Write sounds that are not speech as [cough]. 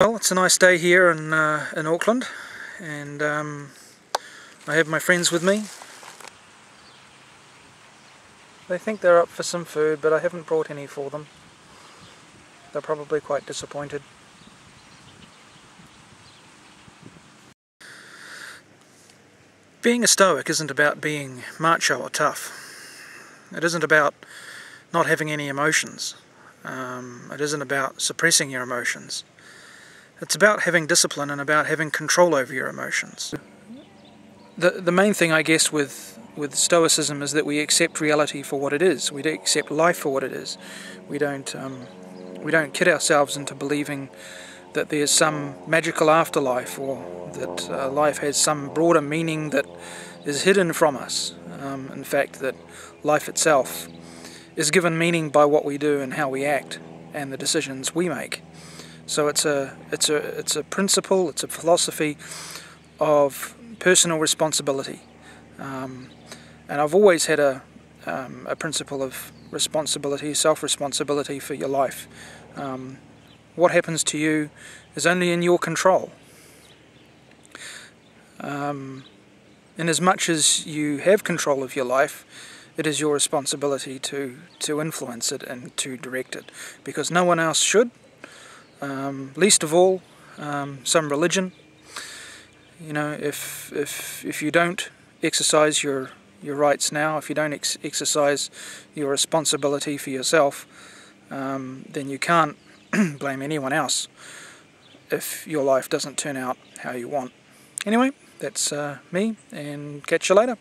Well, it's a nice day here in, uh, in Auckland and um, I have my friends with me. They think they're up for some food but I haven't brought any for them. They're probably quite disappointed. Being a Stoic isn't about being macho or tough. It isn't about not having any emotions. Um, it isn't about suppressing your emotions. It's about having discipline and about having control over your emotions. The, the main thing, I guess, with, with Stoicism is that we accept reality for what it is. We accept life for what it is. We don't, um, we don't kid ourselves into believing that there's some magical afterlife or that uh, life has some broader meaning that is hidden from us. Um, in fact, that life itself is given meaning by what we do and how we act and the decisions we make. So it's a it's a it's a principle, it's a philosophy of personal responsibility, um, and I've always had a um, a principle of responsibility, self-responsibility for your life. Um, what happens to you is only in your control. Um, in as much as you have control of your life, it is your responsibility to, to influence it and to direct it, because no one else should, um, least of all, um, some religion. You know, if if if you don't exercise your your rights now, if you don't ex exercise your responsibility for yourself, um, then you can't [clears throat] blame anyone else if your life doesn't turn out how you want. Anyway, that's uh, me, and catch you later.